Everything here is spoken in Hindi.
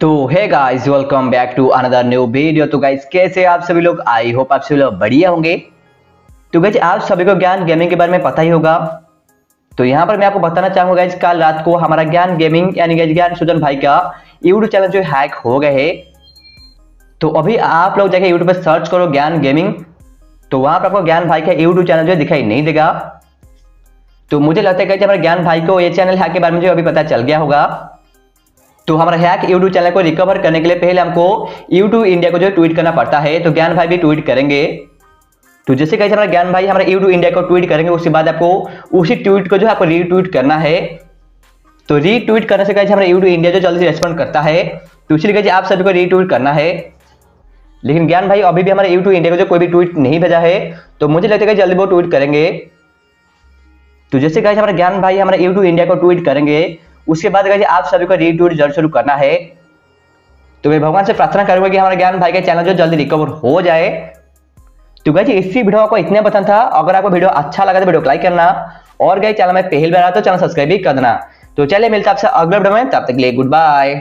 तो है guys welcome back to another new video तो गाइस कैसे आप सभी लोग? आई होप आप सभी लोग बढ़िया होंगे। तो गाइस आप सभी को ज्ञान गेमिंग के बारे में पता ही होगा। तो यहाँ पर मैं आपको बताना चाहूँगा गाइस कल रात को हमारा ज्ञान गेमिंग यानी गाइस ज्ञान सुजन भाई का यूट्यूब चैनल जो हैक हो गए है। तो अभी आप लोग जाके यूट्यूब पर सर्च करो ज्ञान गेमिंग तो वहाँ पर आपको ज्ञान भाई का यूट्यूब चैनल जो दिखाई नहीं देगा। तो मुझे लगता है कि हमारे ज्ञान भाई को ये चैनल हैक के बारे में जो अभी पता चल गया होगा। तो हमारा हैक यूट्यूब चैनल को रिकवर करने के लिए पहले हमको यूट्यूब इंडिया को जो ट्वीट करना पड़ता है। तो ज्ञान भाई भी ट्वीट करेंगे। तो जैसे कैसे हमारा ज्ञान भाई हमारा यूट्यूब इंडिया को ट्वीट करेंगे, उसके बाद आपको उसी ट्वीट को जो है आपको रीट्वीट करना है। तो रीट्वीट करने से कैसे हमारा यूट्यूब इंडिया जो जल्दी रेस्पॉन्ड करता है। तो इसलिए कैसे आप सभी को रीट्वीट करना है। लेकिन ज्ञान भाई, अभी भी हमारे यूट्यूब इंडिया को जो कोई भी ट्वीट नहीं भेजा है तो मुझे लगता है कि जल्दी वो ट्वीट करेंगे। तो जैसे कैसे हमारे ज्ञान भाई हमारे यूट्यूब इंडिया को ट्वीट करेंगे। उसके बाद अगर आप सभी को रीड टूट ज़रूर शुरू करना है तो मैं भगवान से प्रार्थना करूँगा कि हमारे ज्ञान भाई का चैनल जो जल्दी रिकवर हो जाए। तो गए इसी वीडियो आपको इतना पसंद था। अगर आपको वीडियो अच्छा लगा तो वीडियो को लाइक करना। और गए चैनल में पहल बार तो चैनल सब्सक्राइब भी करना तो चलिए मिलता आपसे अगले वीडियो में। तब तक लिए गुड बाय